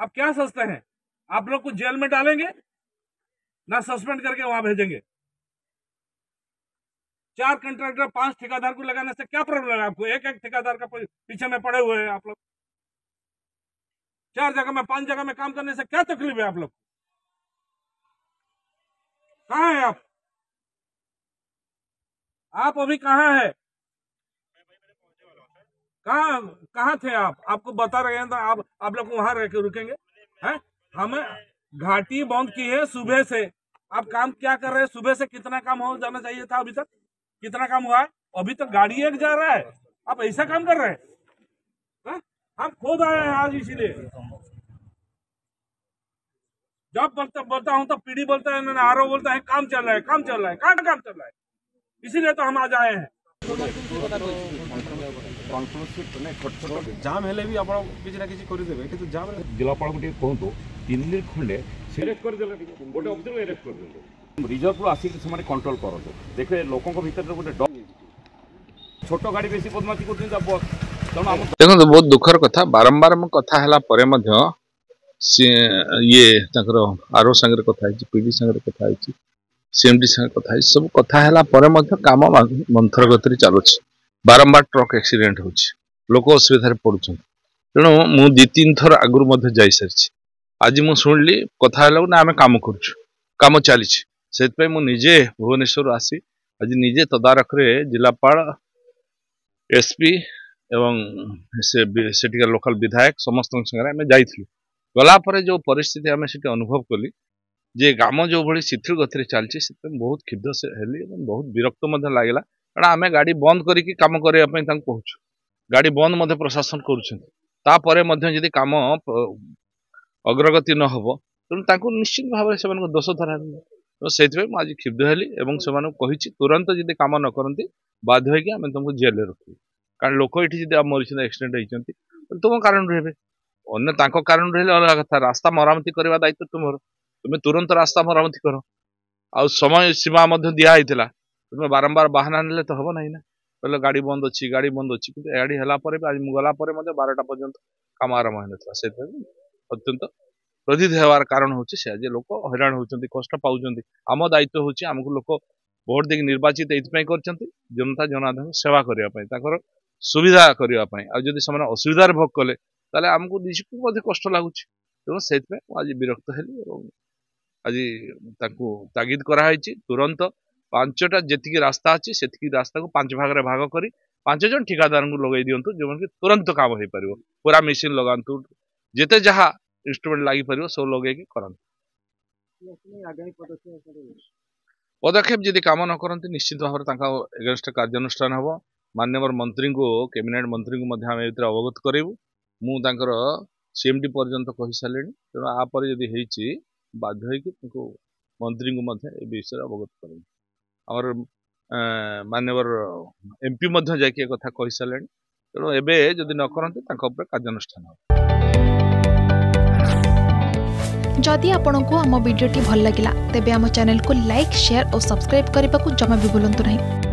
आप क्या सोचते हैं आप लोग को जेल में डालेंगे ना सस्पेंड करके वहां भेजेंगे चार कंट्रैक्टर पांच ठेकेदार को लगाने से क्या प्रॉब्लम है आपको एक एक ठेकेदार का पीछे में पड़े हुए हैं आप लोग चार जगह में पांच जगह में काम करने से क्या तकलीफ है आप लोग कहा है आप आप अभी कहा है कहा कहाँ थे आप आपको बता रहे हैं तो आप आप लोग वहां रह के रुकेंगे है हम घाटी बंद की है सुबह से आप काम क्या कर रहे हैं सुबह से कितना काम हो जाना चाहिए था अभी तक कितना काम हुआ है अभी तक गाड़ी एक जा रहा है आप ऐसा काम कर रहे हैं है? हम खुद आए हैं आज इसीलिए जब बोलता बोलता हूँ तो पीढ़ी बोलता है आरोप बोलता है काम चल रहा है काम चल रहा है कहाँ काम चल रहा है इसीलिए तो हम आज आए हैं ଜାମ୍ ହେଲେ ବି ଆପଣ କିଛି ନା କିଛି କରିଦେବେ କିନ୍ତୁ ଜାମ୍ ଜିଲ୍ଲାପାଳଙ୍କୁ ଟିକେ କୁହନ୍ତୁ ତିନି ଦିନ ଖଣ୍ଡେ ସିଲେକ୍ଟ କରିଦେଲେ ଗୋଟେ ଅଫିସର ଏରେକ୍ଟ କରିଦେଲେ ରିଜର୍ଭରୁ ଆସିକି ସେମାନେ କଣ୍ଟ୍ରୋଲ କରନ୍ତୁ ଦେଖିବେ ଲୋକଙ୍କ ଭିତରେ ଗୋଟେ ଛୋଟ ଗାଡ଼ି ବେଶୀ ବଦମାସି କରୁଛନ୍ତି ବସ୍ ଦେଖନ୍ତୁ ବହୁତ ଦୁଃଖର କଥା ବାରମ୍ବାର ମୁଁ କଥା ହେଲା ପରେ ମଧ୍ୟ ସିଏ ଇଏ ତାଙ୍କର ଆରଓ ସାଙ୍ଗରେ କଥା ହେଇଛି ପିଡି ସାଙ୍ଗରେ କଥା ହେଇଛି ସିଏମ୍ଡି ସାଙ୍ଗେ କଥା ହେଇଛି ସବୁ କଥା ହେଲା ପରେ ମଧ୍ୟ କାମ ମନ୍ଥର ଗତିରେ ଚାଲୁଛି ବାରମ୍ବାର ଟ୍ରକ୍ ଆକ୍ସିଡେଣ୍ଟ ହେଉଛି ଲୋକ ଅସୁବିଧାରେ ପଡ଼ୁଛନ୍ତି ତେଣୁ ମୁଁ ଦୁଇ ତିନି ଥର ଆଗରୁ ମଧ୍ୟ ଯାଇସାରିଛି ଆଜି ମୁଁ ଶୁଣିଲି କଥା ହେଲାକୁ ନା ଆମେ କାମ କରୁଛୁ କାମ ଚାଲିଛି ସେଥିପାଇଁ ମୁଁ ନିଜେ ଭୁବନେଶ୍ୱରରୁ ଆସି ଆଜି ନିଜେ ତଦାରଖରେ ଜିଲ୍ଲାପାଳ ଏସ୍ ପି ଏବଂ ସେ ସେଠିକା ଲୋକାଲ୍ ବିଧାୟକ ସମସ୍ତଙ୍କ ସାଙ୍ଗରେ ଆମେ ଯାଇଥିଲୁ ଗଲା ପରେ ଯେଉଁ ପରିସ୍ଥିତି ଆମେ ସେଠି ଅନୁଭବ କଲି ଯେ ଗ୍ରାମ ଯେଉଁଭଳି ଶିଥିଳ ଗତିରେ ଚାଲିଛି ସେଥିପାଇଁ ବହୁତ କ୍ଷୁବ୍ଧ ହେଲି ଏବଂ ବହୁତ ବିରକ୍ତ ମଧ୍ୟ ଲାଗିଲା କାରଣ ଆମେ ଗାଡ଼ି ବନ୍ଦ କରିକି କାମ କରିବା ପାଇଁ ତାଙ୍କୁ କହୁଛୁ ଗାଡ଼ି ବନ୍ଦ ମଧ୍ୟ ପ୍ରଶାସନ କରୁଛନ୍ତି ତାପରେ ମଧ୍ୟ ଯଦି କାମ ଅଗ୍ରଗତି ନ ହେବ ତେଣୁ ତାଙ୍କୁ ନିଶ୍ଚିତ ଭାବରେ ସେମାନଙ୍କୁ ଦୋଷ ଧରାଯିବ ତ ସେଇଥିପାଇଁ ମୁଁ ଆଜି କ୍ଷୁବ୍ଧ ହେଲି ଏବଂ ସେମାନଙ୍କୁ କହିଛି ତୁରନ୍ତ ଯଦି କାମ ନ କରନ୍ତି ବାଧ୍ୟ ହୋଇକି ଆମେ ତୁମକୁ ଜେଲ୍ରେ ରଖିବୁ କାରଣ ଲୋକ ଏଠି ଯଦି ମରିଛନ୍ତି ଆକ୍ସିଡେଣ୍ଟ ହେଇଛନ୍ତି ତୁମ କାରଣରୁ ହେବେ ଅନ୍ୟ ତାଙ୍କ କାରଣରୁ ହେଲେ ଅଲଗା କଥା ରାସ୍ତା ମରାମତି କରିବା ଦାୟିତ୍ୱ ତୁମର ତୁମେ ତୁରନ୍ତ ରାସ୍ତା ମରାମତି କର ଆଉ ସମୟ ସୀମା ମଧ୍ୟ ଦିଆହେଇଥିଲା ତୁମେ ବାରମ୍ବାର ବାହାନା ନେଲେ ତ ହେବ ନାହିଁ ନା କହିଲେ ଗାଡ଼ି ବନ୍ଦ ଅଛି ଗାଡ଼ି ବନ୍ଦ ଅଛି କିନ୍ତୁ ଗାଡ଼ି ହେଲା ପରେ ବି ଆଜି ମୁଁ ଗଲା ପରେ ମଧ୍ୟ ବାରଟା ପର୍ଯ୍ୟନ୍ତ କାମ ଆରମ୍ଭ ହୋଇନଥିଲା ସେଥିପାଇଁ ଅତ୍ୟନ୍ତ କ୍ରୋଧିତ ହେବାର କାରଣ ହେଉଛି ସେ ଯେ ଲୋକ ହଇରାଣ ହେଉଛନ୍ତି କଷ୍ଟ ପାଉଛନ୍ତି ଆମ ଦାୟିତ୍ୱ ହେଉଛି ଆମକୁ ଲୋକ ଭୋଟ ଦେଇକି ନିର୍ବାଚିତ ଏଇଥିପାଇଁ କରିଛନ୍ତି ଜନତା ଜନାର୍ଦ୍ଦନଙ୍କୁ ସେବା କରିବା ପାଇଁ ତାଙ୍କର ସୁବିଧା କରିବା ପାଇଁ ଆଉ ଯଦି ସେମାନେ ଅସୁବିଧାରେ ଭୋଗ କଲେ ତାହେଲେ ଆମକୁ ନିଜକୁ ମଧ୍ୟ କଷ୍ଟ ଲାଗୁଛି ତେଣୁ ସେଇଥିପାଇଁ ମୁଁ ଆଜି ବିରକ୍ତ ହେଲି ଏବଂ আজি ତାଙ୍କୁ ତାଗିଦ କରାହେଇଛି ତୁରନ୍ତ ପାଞ୍ଚଟା ଯେତିକି ରାସ୍ତା ଅଛି ସେତିକି ରାସ୍ତାକୁ ପାଞ୍ଚ ଭାଗରେ ଭାଗ କରି ପାଞ୍ଚ ଜଣ ଠିକାଦାରଙ୍କୁ ଲଗାଇ ଦିଅନ୍ତୁ ଯେଉଁମାନେ ତୁରନ୍ତ କାମ ହେଇପାରିବ ପୁରା ମେସିନ୍ ଲଗାନ୍ତୁ ଯେତେ ଯାହା ଇନଷ୍ଟ୍ରୁମେଣ୍ଟ ଲାଗିପାରିବ ସବୁ ଲଗେଇକି କରନ୍ତୁ ପଦକ୍ଷେପ ଯଦି କାମ ନ କରନ୍ତି ନିଶ୍ଚିତ ଭାବରେ ତାଙ୍କ ଏଗେନଷ୍ଟ କାର୍ଯ୍ୟାନୁଷ୍ଠାନ ହେବ ମାନ୍ୟବର ମନ୍ତ୍ରୀଙ୍କୁ କ୍ୟାବିନେଟ୍ ମନ୍ତ୍ରୀଙ୍କୁ ମଧ୍ୟ ଆମେ ଏଥିରେ ଅବଗତ କରିବୁ ମୁଁ ତାଙ୍କର ସିଏମ୍ଡି ପର୍ଯ୍ୟନ୍ତ କହିସାରିଲିଣି ତେଣୁ ଆ ପରେ ଯଦି ହେଇଛି ବାଧ୍ୟ ହେଇକି ତାଙ୍କୁ ମନ୍ତ୍ରୀଙ୍କୁ ମଧ୍ୟ ଏ ବିଷୟରେ ଅବଗତ କରେଇବି ଆମର ମାନ୍ୟବର ଏମ୍ପି ମଧ୍ୟ ଯାଇକି ଏ କଥା କହିସାରିଲେଣି ତେଣୁ ଏବେ ଯଦି ନ କରନ୍ତି ତାଙ୍କ ଉପରେ କାର୍ଯ୍ୟାନୁଷ୍ଠାନ ହେବ ଯଦି ଆପଣଙ୍କୁ ଆମ ଭିଡ଼ିଓଟି ଭଲ ଲାଗିଲା ତେବେ ଆମ ଚ୍ୟାନେଲକୁ ଲାଇକ୍ ସେୟାର ଓ ସବସ୍କ୍ରାଇବ୍ କରିବାକୁ ଜମା ବି ଭୁଲନ୍ତୁ ନାହିଁ